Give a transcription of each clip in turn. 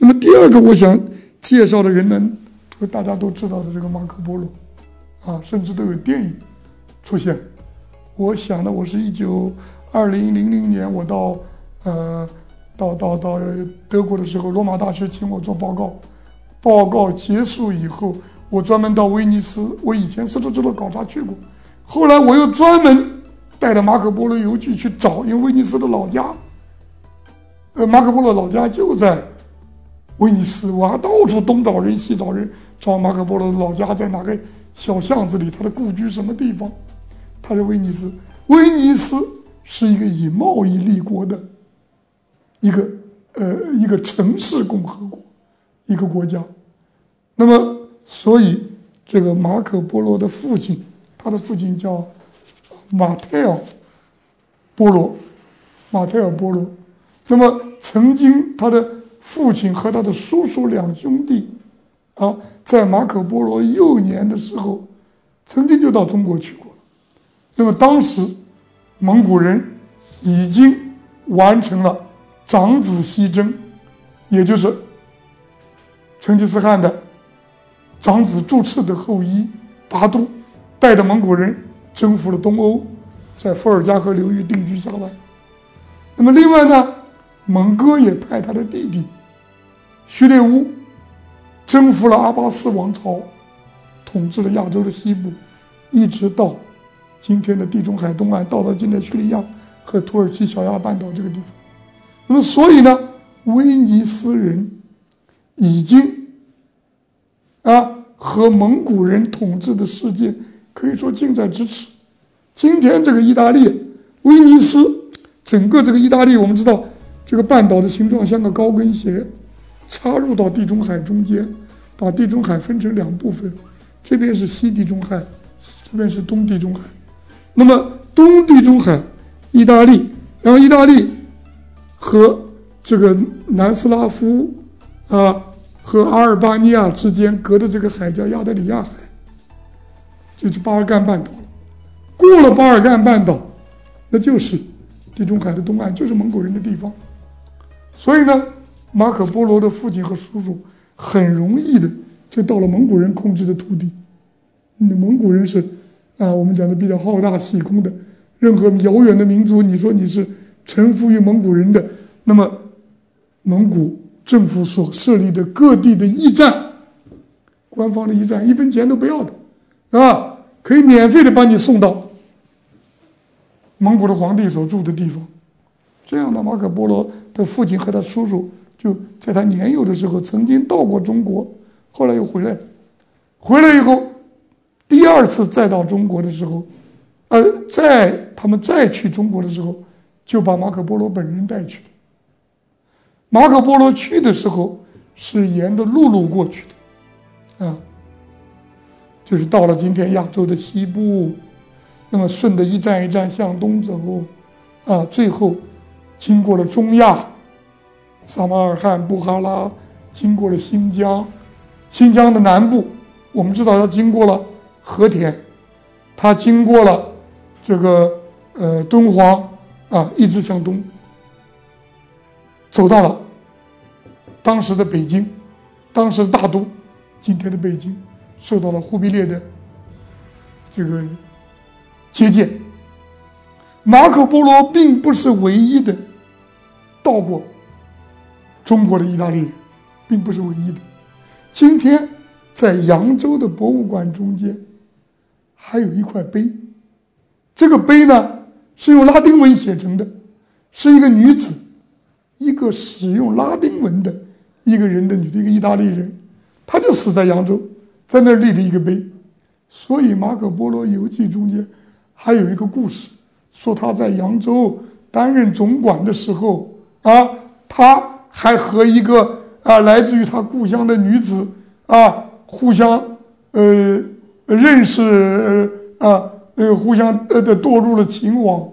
那么第二个我想介绍的人呢，就大家都知道的这个马可波罗，啊，甚至都有电影出现。我想呢，我是一九二零零零年我到呃到到到德国的时候，罗马大学请我做报告，报告结束以后，我专门到威尼斯，我以前丝绸之路考察去过，后来我又专门带着马可波罗游记去找，因为威尼斯的老家，呃，马可波罗老家就在。威尼斯，我还到处东找人西找人，找马可波罗的老家在哪个小巷子里，他的故居什么地方？他在威尼斯。威尼斯是一个以贸易立国的一个呃一个城市共和国，一个国家。那么，所以这个马可波罗的父亲，他的父亲叫马泰尔波罗，马泰尔波罗。那么，曾经他的。父亲和他的叔叔两兄弟，啊，在马可波罗幼年的时候，曾经就到中国去过。那么当时，蒙古人已经完成了长子西征，也就是成吉思汗的长子住持的后裔拔都，带着蒙古人征服了东欧，在伏尔加河流域定居下来。那么另外呢，蒙哥也派他的弟弟。徐烈兀征服了阿巴斯王朝，统治了亚洲的西部，一直到今天的地中海东岸，到了今天叙利亚和土耳其小亚半岛这个地方。那么，所以呢，威尼斯人已经啊和蒙古人统治的世界可以说近在咫尺。今天这个意大利，威尼斯，整个这个意大利，我们知道这个半岛的形状像个高跟鞋。插入到地中海中间，把地中海分成两部分，这边是西地中海，这边是东地中海。那么东地中海，意大利，然后意大利和这个南斯拉夫啊和阿尔巴尼亚之间隔的这个海叫亚得里亚海，就是巴尔干半岛。过了巴尔干半岛，那就是地中海的东岸，就是蒙古人的地方。所以呢。马可波罗的父亲和叔叔很容易的就到了蒙古人控制的土地。那蒙古人是啊，我们讲的比较好大喜功的。任何遥远的民族，你说你是臣服于蒙古人的，那么蒙古政府所设立的各地的驿站，官方的驿站，一分钱都不要的，啊，可以免费的把你送到蒙古的皇帝所住的地方。这样的马可波罗的父亲和他叔叔。就在他年幼的时候，曾经到过中国，后来又回来。回来以后，第二次再到中国的时候，呃，在他们再去中国的时候，就把马可波罗本人带去马可波罗去的时候是沿着陆路过去的，啊，就是到了今天亚洲的西部，那么顺着一站一站向东走，啊，最后经过了中亚。撒马尔罕、布哈拉，经过了新疆，新疆的南部，我们知道要经过了和田，它经过了这个呃敦煌啊，一直向东，走到了当时的北京，当时的大都，今天的北京，受到了忽必烈的这个接见。马可波罗并不是唯一的到过。中国的意大利人，并不是唯一的。今天，在扬州的博物馆中间，还有一块碑。这个碑呢，是用拉丁文写成的，是一个女子，一个使用拉丁文的一个人的女的一个意大利人，她就死在扬州，在那儿立了一个碑。所以，《马可波罗游记》中间还有一个故事，说他在扬州担任总管的时候啊，他。还和一个啊，来自于他故乡的女子啊，互相呃认识啊，那个互相呃的堕入了情网，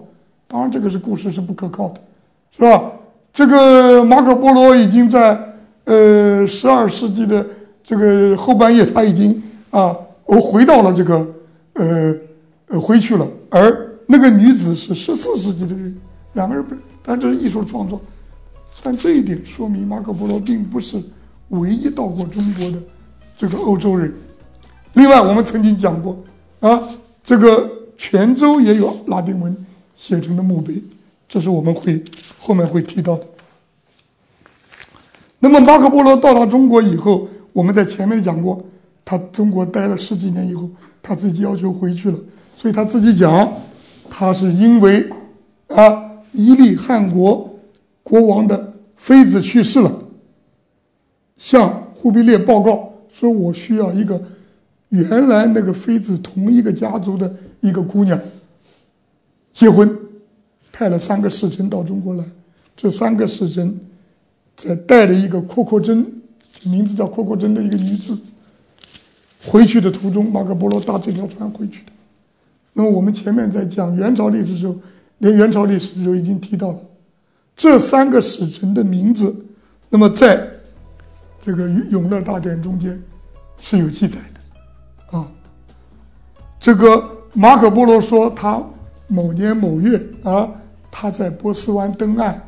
当然，这个是故事是不可靠的，是吧？这个马可波罗已经在呃十二世纪的这个后半叶，他已经啊，我回到了这个呃呃回去了。而那个女子是十四世纪的人，两个人不，但这是艺术创作。但这一点说明马可波罗并不是唯一到过中国的这个欧洲人。另外，我们曾经讲过啊，这个泉州也有拉丁文写成的墓碑，这是我们会后面会提到的。那么，马可波罗到达中国以后，我们在前面讲过，他中国待了十几年以后，他自己要求回去了，所以他自己讲，他是因为啊，伊利汗国国王的妃子去世了，向忽必烈报告说，我需要一个。原来那个妃子同一个家族的一个姑娘结婚，派了三个使臣到中国来。这三个使臣在带着一个阔阔真，名字叫阔阔真的一个女子回去的途中，马可波罗搭这条船回去的。那么我们前面在讲元朝历史的时候，连元朝历史的时候已经提到了这三个使臣的名字。那么在这个《永乐大典》中间是有记载的。啊，这个马可波罗说，他某年某月啊，他在波斯湾登岸，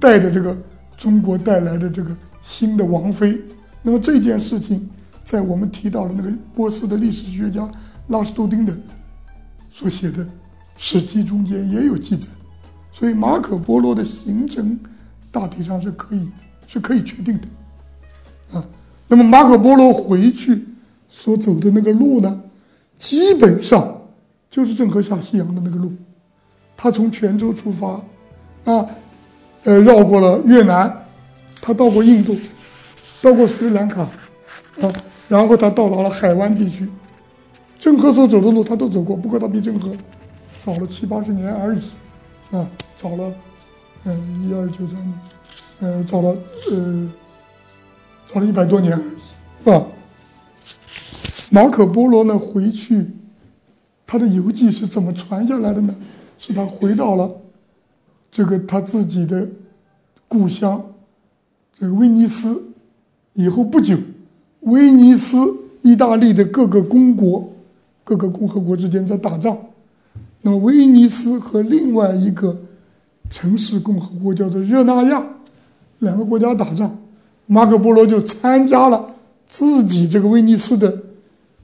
带着这个中国带来的这个新的王妃。那么这件事情，在我们提到的那个波斯的历史学家拉斯杜丁的所写的《史记》中间也有记载，所以马可波罗的行程大体上是可以是可以确定的。啊，那么马可波罗回去。所走的那个路呢，基本上就是郑和下西洋的那个路。他从泉州出发，啊，呃，绕过了越南，他到过印度，到过斯里兰卡，啊，然后他到达了海湾地区。郑和所走的路他都走过，不过他比郑和早了七八十年而已，啊，早了，嗯，一二九三年，呃，早了，呃，早了一百多年而已，是吧？马可波罗呢回去，他的游记是怎么传下来的呢？是他回到了这个他自己的故乡，这个威尼斯以后不久，威尼斯意大利的各个公国、各个共和国之间在打仗，那么威尼斯和另外一个城市共和国叫做热那亚，两个国家打仗，马可波罗就参加了自己这个威尼斯的。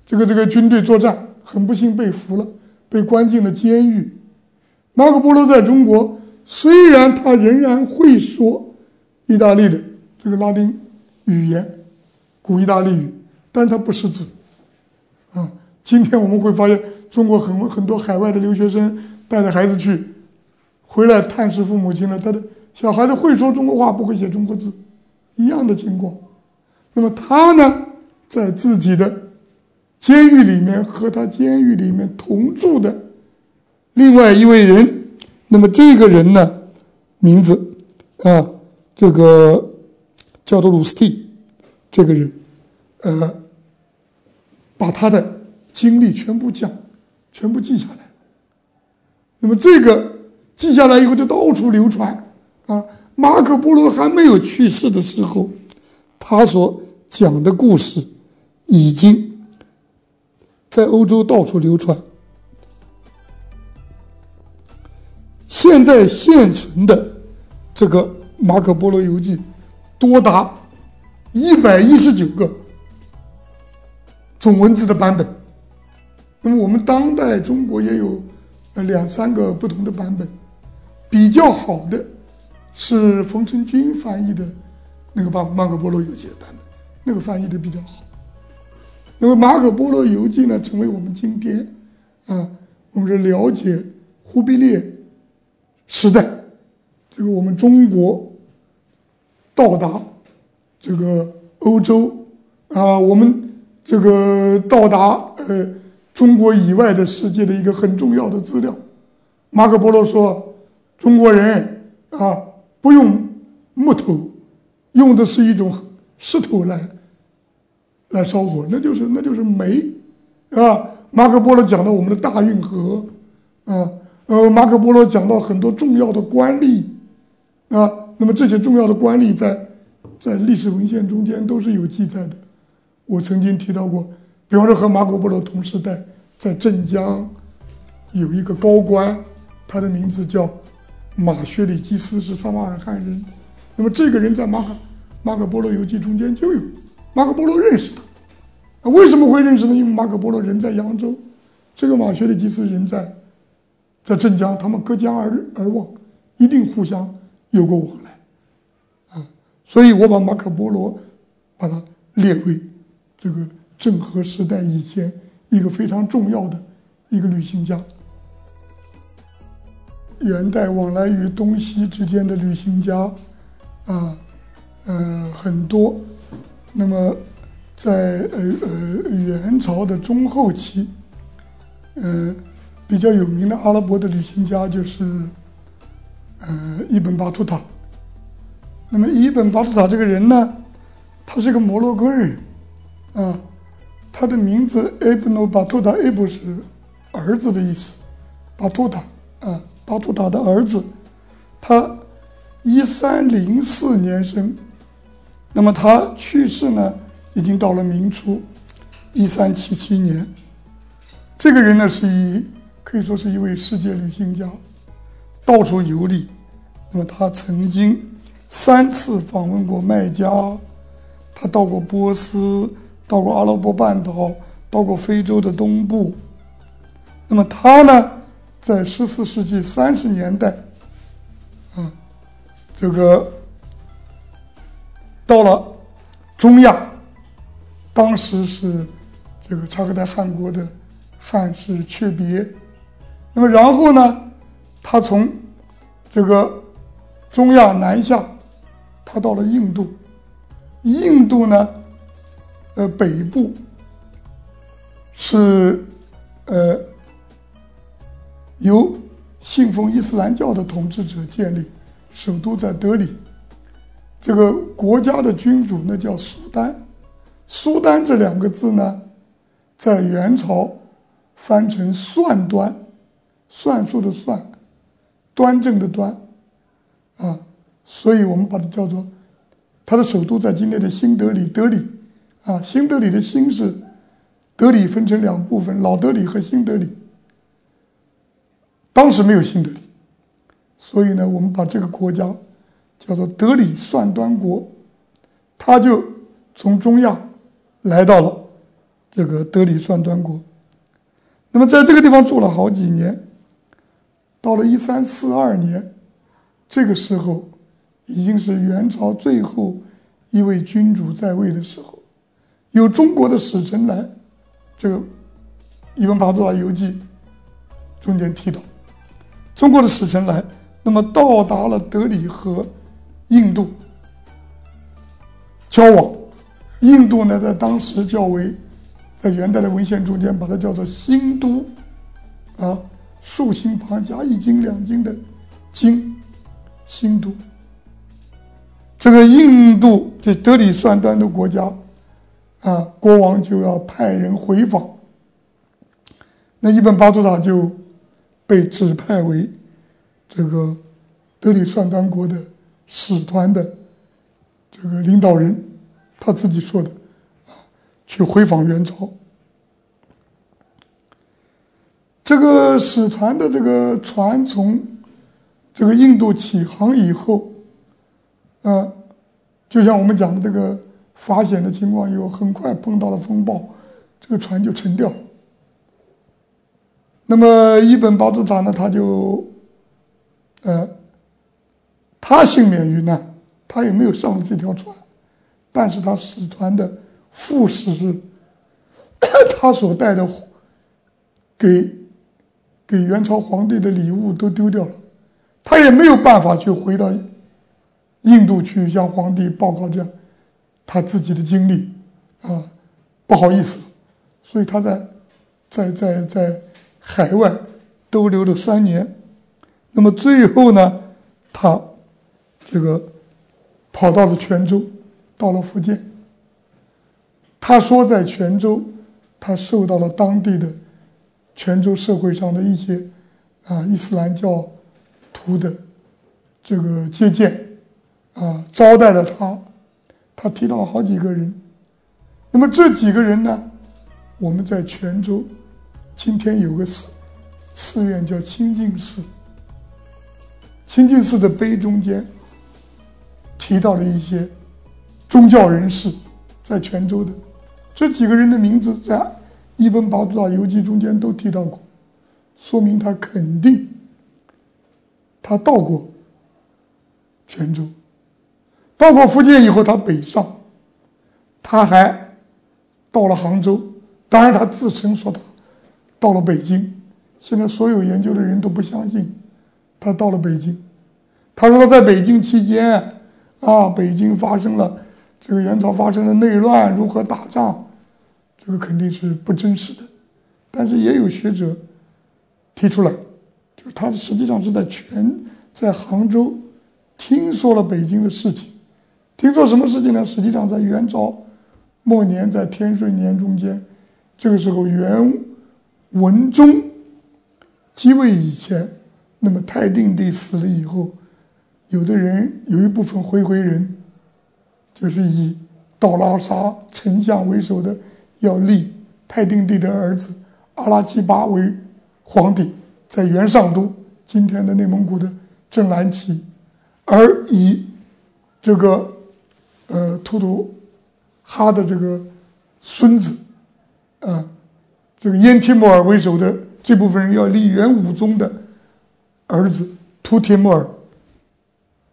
这个这个军队作战很不幸被俘了，被关进了监狱。马可波罗在中国，虽然他仍然会说意大利的这个拉丁语言，古意大利语，但是他不识字。啊，今天我们会发现，中国很很多海外的留学生带着孩子去，回来探视父母亲了，他的小孩子会说中国话，不会写中国字，一样的情况。那么他呢，在自己的。监狱里面和他监狱里面同住的另外一位人，那么这个人呢，名字啊，这个叫做鲁斯蒂，这个人，呃，把他的经历全部讲，全部记下来。那么这个记下来以后就到处流传啊。马可波罗还没有去世的时候，他所讲的故事已经。在欧洲到处流传。现在现存的这个《马可波罗游记》多达一百一十九个总文字的版本。那么我们当代中国也有两三个不同的版本，比较好的是冯承军翻译的那个《马马可波罗游记》的版本，那个翻译的比较好。那么《马可波罗游记》呢，成为我们今天啊，我们是了解忽必烈时代，这个我们中国到达这个欧洲啊，我们这个到达呃中国以外的世界的一个很重要的资料。马可波罗说，中国人啊不用木头，用的是一种石头来。来烧火，那就是那就是煤，啊？马可波罗讲到我们的大运河，啊，呃，马可波罗讲到很多重要的官吏啊，那么这些重要的官吏在在历史文献中间都是有记载的。我曾经提到过，比方说和马可波罗同时代，在镇江有一个高官，他的名字叫马薛里基斯，是撒马尔罕人。那么这个人在马可马可波罗游记中间就有，马可波罗认识他。为什么会认识呢？因为马可波罗人在扬州，这个马薛里吉斯人在在镇江，他们隔江而而望，一定互相有过往来，啊，所以我把马可波罗把它列为这个郑和时代以前一个非常重要的一个旅行家。元代往来于东西之间的旅行家，啊，呃，很多，那么。在呃呃元朝的中后期，呃比较有名的阿拉伯的旅行家就是呃伊本巴图塔。那么伊本巴图塔这个人呢，他是个摩洛哥人，啊，他的名字 Ibn 巴图塔，Ibn 是儿子的意思，巴图塔啊，巴图塔的儿子，他一三零四年生，那么他去世呢？已经到了明初，一三七七年。这个人呢，是一可以说是一位世界旅行家，到处游历。那么他曾经三次访问过麦加，他到过波斯，到过阿拉伯半岛，到过非洲的东部。那么他呢，在十四世纪三十年代，啊，这个到了中亚。当时是这个察克代汗国的汉室缺别，那么然后呢，他从这个中亚南下，他到了印度，印度呢，呃北部是呃由信奉伊斯兰教的统治者建立，首都在德里，这个国家的君主那叫苏丹。苏丹这两个字呢，在元朝翻成“算端”，算术的“算”，端正的“端”，啊，所以我们把它叫做，它的首都在今天的新德里，德里，啊，新德里的“新”是德里分成两部分，老德里和新德里。当时没有新德里，所以呢，我们把这个国家叫做德里算端国，他就从中亚。来到了这个德里算端国，那么在这个地方住了好几年。到了一三四二年，这个时候已经是元朝最后一位君主在位的时候，有中国的使臣来，这个《伊本巴图尔游记》中间提到，中国的使臣来，那么到达了德里和印度交往。印度呢，在当时较为，在元代的文献中间，把它叫做新都，啊，竖心旁加一斤两斤的斤，新都。这个印度这德里算端的国家，啊，国王就要派人回访，那一本巴图塔就被指派为这个德里算端国的使团的这个领导人。他自己说的，去回访元朝。这个使团的这个船从这个印度起航以后，啊，就像我们讲的这个发现的情况，有很快碰到了风暴，这个船就沉掉。那么伊本巴图塔呢，他就，呃，他幸免于难，他也没有上了这条船。但是他使团的副使，他所带的给给元朝皇帝的礼物都丢掉了，他也没有办法去回到印度去向皇帝报告这样他自己的经历啊，不好意思，所以他在在在在海外逗留了三年，那么最后呢，他这个跑到了泉州。到了福建，他说在泉州，他受到了当地的泉州社会上的一些啊伊斯兰教徒的这个接见啊，招待了他。他提到了好几个人，那么这几个人呢，我们在泉州今天有个寺寺院叫清净寺。清净寺的碑中间提到了一些宗教人士在泉州的这几个人的名字，在《一本巴图塔游记》中间都提到过，说明他肯定他到过泉州。到过福建以后，他北上，他还到了杭州。当然，他自称说他到了北京。现在所有研究的人都不相信他到了北京。他说他在北京期间，啊，北京发生了这个元朝发生了内乱，如何打仗，这个肯定是不真实的。但是也有学者提出来，就是他实际上是在全在杭州听说了北京的事情。听说什么事情呢？实际上，在元朝末年，在天顺年中间，这个时候元文宗继位以前，那么太定帝死了以后，有的人有一部分回回人，就是以道拉沙丞相为首的，要立太定帝的儿子阿拉基巴为皇帝，在元上都（今天的内蒙古的正蓝旗），而以这个。呃，图图哈的这个孙子，啊，这个燕提木尔为首的这部分人要立元武宗的儿子图帖木儿、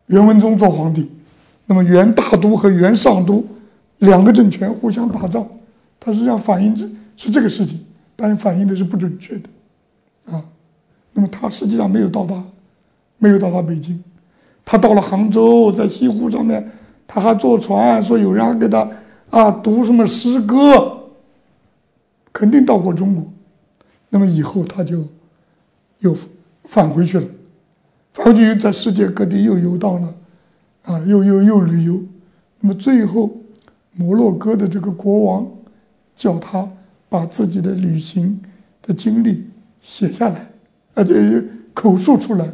元文宗做皇帝。那么元大都和元上都两个政权互相打仗，它实际上反映这是这个事情，但是反映的是不准确的，啊。那么他实际上没有到达，没有到达北京，他到了杭州，在西湖上面。他还坐船，说有人给他啊读什么诗歌，肯定到过中国。那么以后他就又返回去了，返回去在世界各地又游荡了，啊，又又又旅游。那么最后，摩洛哥的这个国王叫他把自己的旅行的经历写下来，而且口述出来，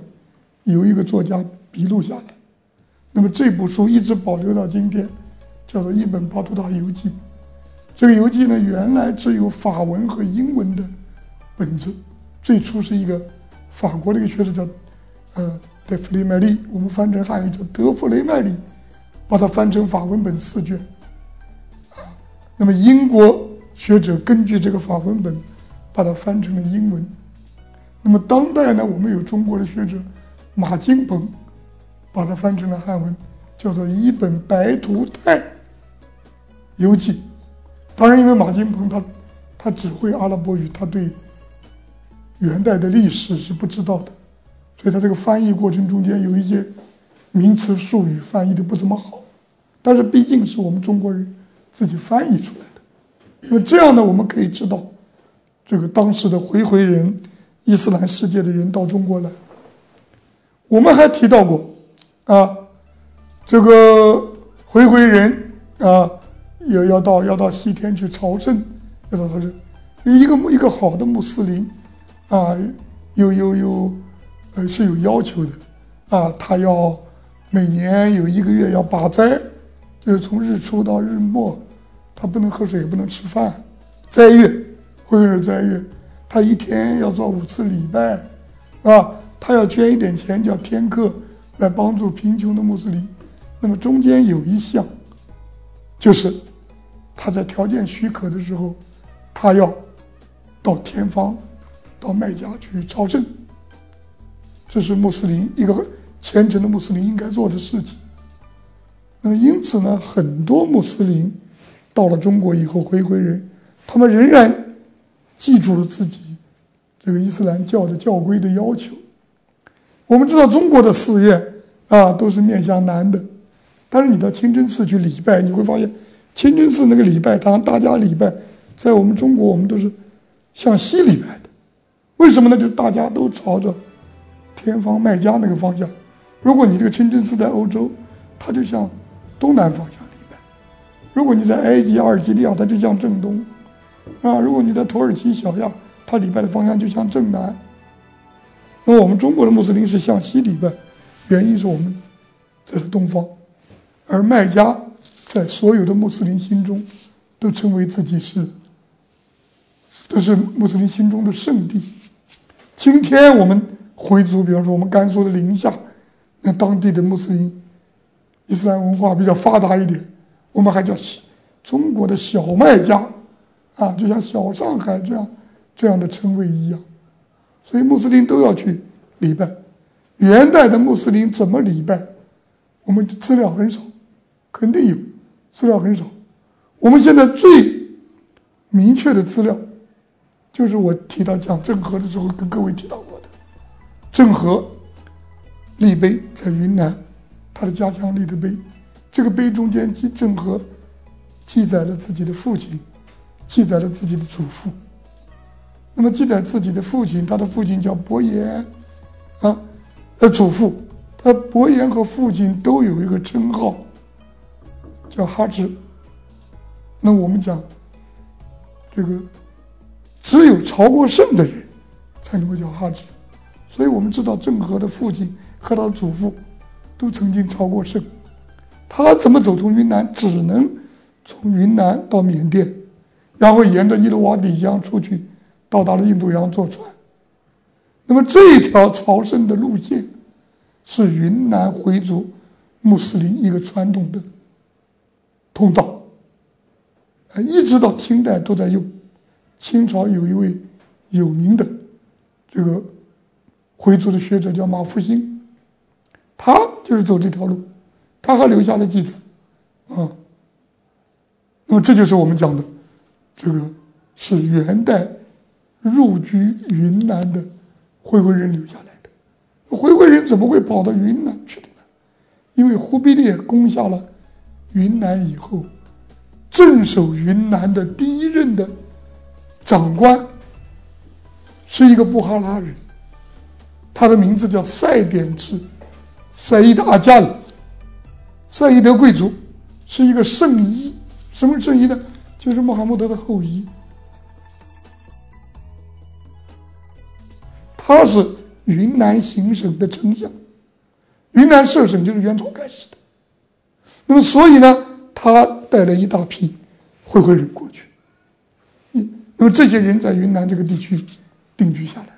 由一个作家笔录下来。那么这部书一直保留到今天，叫做《一本巴图塔游记》。这个游记呢，原来只有法文和英文的本子。最初是一个法国的一个学者叫呃德弗雷麦利，我们翻成汉语叫德弗雷麦利，把它翻成法文本四卷。啊，那么英国学者根据这个法文本，把它翻成了英文。那么当代呢，我们有中国的学者马金鹏。把它翻成了汉文，叫做《一本白图泰游记》。当然，因为马金鹏他他只会阿拉伯语，他对元代的历史是不知道的，所以他这个翻译过程中间有一些名词术语翻译的不怎么好。但是毕竟是我们中国人自己翻译出来的，那这样呢，我们可以知道，这个当时的回回人、伊斯兰世界的人到中国来。我们还提到过。啊，这个回回人啊，要要到要到西天去朝圣，要到朝圣。一个一个好的穆斯林啊，有有有，呃是有要求的啊，他要每年有一个月要把斋，就是从日出到日没，他不能喝水，也不能吃饭，斋月，回回斋月，他一天要做五次礼拜，啊，他要捐一点钱叫天课。来帮助贫穷的穆斯林，那么中间有一项，就是他在条件许可的时候，他要到天方，到麦加去朝圣。这是穆斯林一个虔诚的穆斯林应该做的事情。那么因此呢，很多穆斯林到了中国以后回回人，他们仍然记住了自己这个伊斯兰教的教规的要求。我们知道中国的寺院。啊，都是面向南的，但是你到清真寺去礼拜，你会发现，清真寺那个礼拜堂，大家礼拜，在我们中国，我们都是向西礼拜的。为什么呢？就是大家都朝着天方麦加那个方向。如果你这个清真寺在欧洲，它就向东南方向礼拜；如果你在埃及、阿尔及利亚，它就向正东；啊，如果你在土耳其小亚，它礼拜的方向就向正南。那么我们中国的穆斯林是向西礼拜，原因是我们在东方，而麦加在所有的穆斯林心中都称为自己是，都是穆斯林心中的圣地。今天我们回族，比方说我们甘肃的临夏，那当地的穆斯林伊斯兰文化比较发达一点，我们还叫中国的小麦家，啊，就像小上海这样这样的称谓一样。所以穆斯林都要去礼拜。元代的穆斯林怎么礼拜？我们资料很少，肯定有，资料很少。我们现在最明确的资料，就是我提到讲郑和的时候跟各位提到过。郑和立碑在云南，他的家乡立的碑，这个碑中间记郑和记载了自己的父亲，记载了自己的祖父。那么记载自己的父亲，他的父亲叫伯颜，啊，呃，祖父，他伯颜和父亲都有一个称号，叫哈芝。那我们讲，这个只有朝过圣的人才能够叫哈芝，所以我们知道郑和的父亲和他的祖父都曾经朝过圣。他怎么走从云南？只能从云南到缅甸，然后沿着伊洛瓦底江出去。到达了印度洋坐船，那么这一条朝圣的路线是云南回族穆斯林一个传统的通道，啊，一直到清代都在用。清朝有一位有名的这个回族的学者叫马复兴，他就是走这条路，他还留下了记载，啊，那么这就是我们讲的这个是元代。入居云南的回回人留下来的，回回人怎么会跑到云南去的呢？因为忽必烈攻下了云南以后，镇守云南的第一任的长官是一个布哈拉人，他的名字叫赛典赤，赛义德阿加里，赛义德贵族，是一个圣医，什么圣医呢？就是穆罕默德的后裔。他是云南行省的丞相，云南设省就是元朝开始的。那么，所以呢，他带了一大批回回人过去。嗯，那么这些人在云南这个地区定居下来，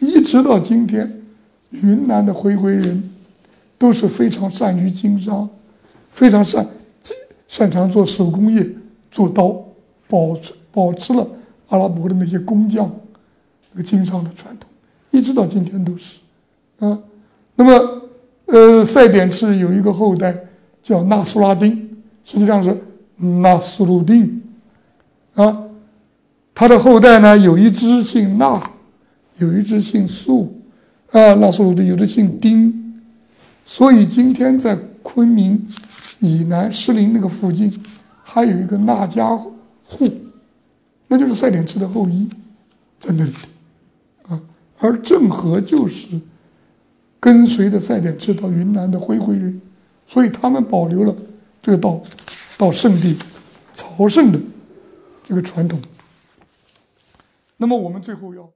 一直到今天，云南的回回人都是非常善于经商，非常擅擅长做手工业，做刀，保持保持了阿拉伯的那些工匠那个经商的传统。一直到今天都是，啊，那么，呃，赛典赤有一个后代叫纳苏拉丁，实际上是纳苏鲁丁，啊，他的后代呢有一支姓纳，有一支姓苏，啊，纳苏鲁的有的姓丁，所以今天在昆明以南石林那个附近，还有一个纳家户，那就是赛典赤的后裔，在那里。啊而郑和就是跟随的赛典赤到云南的回回人，所以他们保留了这个到到圣地朝圣的这个传统。那么我们最后要。